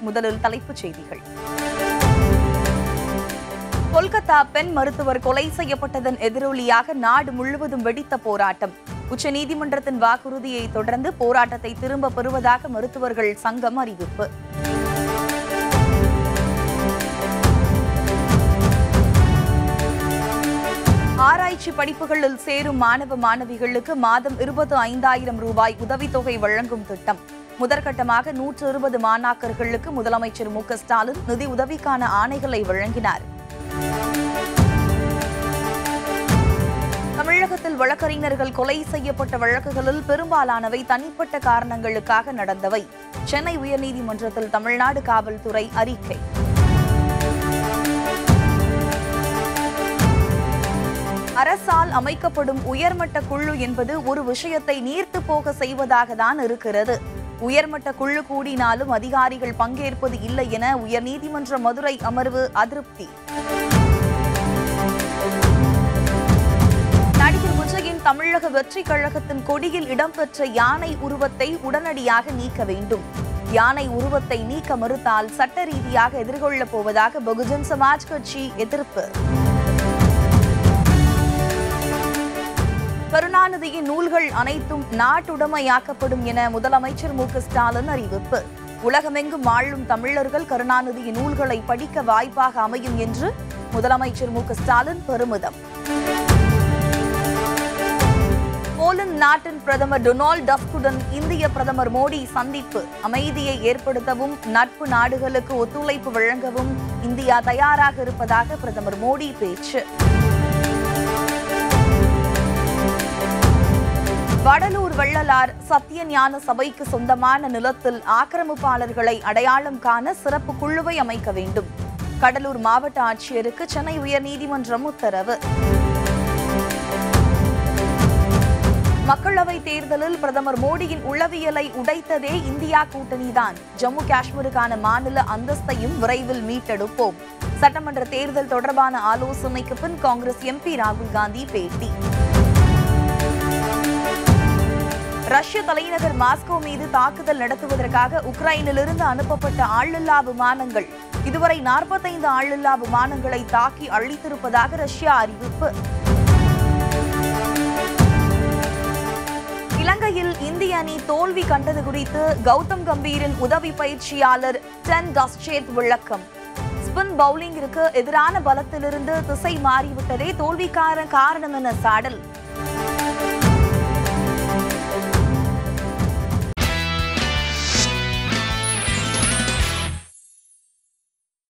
முதலில் தலைப்புச் செய்திகள். கொல்கத்தா பெண் மருத்துவர் கொலை செய்யப்பட்டதன் எதிரொலியாக நாடு முழுவதும் வெடித்த போராட்டம். உச்சநீதிமன்றத்தின் வாக்குறுதியை தொடர்ந்து போராட்டத்தை திரும்ப பெறுவதாக மருத்துவர்கள் சங்கம் அறிவிப்பு. ஆராய்ச்சி படிப்புகளில் சேரும் மாணவ மாணவிகளுக்கு மாதம் இருபது ஐந்தாயிரம் ரூபாய் உதவித்தொகை வழங்கும் திட்டம். முதற்கட்டமாக நூற்று இருபது மாணாக்கர்களுக்கு முதலமைச்சர் மு ஸ்டாலின் நிதி உதவிக்கான ஆணைகளை வழங்கினார். தமிழகத்தில் வழக்கறிஞர்கள் கொலை செய்யப்பட்ட வழக்குகளில் பெரும்பாலானவை தனிப்பட்ட காரணங்களுக்காக நடந்தவை. சென்னை உயர்நீதிமன்றத்தில் தமிழ்நாடு காவல்துறை அறிக்கை. அரசால் அமைக்கப்படும் உயர்மட்ட குழு என்பது ஒரு விஷயத்தை நீர்த்து போக செய்வதாக தான் இருக்கிறது. உயர்மட்ட குழு கூடினாலும் அதிகாரிகள் பங்கேற்பது இல்லை என உயர்நீதிமன்ற மதுரை அமர்வு அதிருப்தி. நடிகர் விஜயின் தமிழக வெற்றி கழகத்தின் கொடியில் இடம்பெற்ற யானை உருவத்தை உடனடியாக நீக்க வேண்டும். யானை உருவத்தை நீக்க மறுத்தால் சட்ட ரீதியாக எதிர்கொள்ளப் போவதாக பகுஜன் சமாஜ் கட்சி எதிர்ப்பு. கருணாநிதியின் நூல்கள் அனைத்தும் நாட்டுடைமையாக்கப்படும் என முதலமைச்சர் மு ஸ்டாலின் அறிவிப்பு. உலகமெங்கும் வாழும் தமிழர்கள் கருணாநிதியின் நூல்களை படிக்க வாய்ப்பாக அமையும் என்று முதலமைச்சர் மு ஸ்டாலின் பெருமிதம். போலந்து நாட்டின் பிரதமர் டொனால்டு டஸ்குடன் இந்திய பிரதமர் மோடி சந்திப்பு. அமைதியை ஏற்படுத்தவும் நட்பு நாடுகளுக்கு ஒத்துழைப்பு வழங்கவும் இந்தியா தயாராக இருப்பதாக பிரதமர் மோடி பேச்சு. வடலூர் வள்ளலார் சத்தியஞான சபைக்கு சொந்தமான நிலத்தில் ஆக்கிரமிப்பாளர்களை அடையாளம் காண சிறப்பு குழுவை அமைக்க வேண்டும். கடலூர் மாவட்ட ஆட்சியருக்கு சென்னை உயர்நீதிமன்றம் உத்தரவு. மக்களவைத் தேர்தலில் பிரதமர் மோடியின் உளவியலை உடைத்ததே இந்தியா கூட்டணிதான். ஜம்மு காஷ்மீருக்கான மாநில அந்தஸ்தையும் விரைவில் மீட்டெடுப்போம். சட்டமன்ற தேர்தல் தொடர்பான ஆலோசனைக்கு பின் காங்கிரஸ் எம்பி ராகுல் காந்தி பேட்டி. ரஷ்ய தலைநகர் மாஸ்கோ மீது தாக்குதல் நடத்துவதற்காக உக்ரைனிலிருந்து அனுப்பப்பட்ட ஆளில்லா விமானங்கள். இதுவரை நாற்பத்தைந்து ஆளில்லா விமானங்களை தாக்கி அழித்திருப்பதாக ரஷ்யா அறிவிப்பு. இலங்கையில் இந்திய அணி தோல்வி கண்டது குறித்து கௌதம் கம்பீரின் உதவி பயிற்சியாளர் டென் கஸ்டேத் விளக்கம். ஸ்பின் பவுலிங்கிற்கு எதிரான பலத்திலிருந்து திசை மாறிவிட்டதே தோல்விக்கான காரணம் என சாடல்.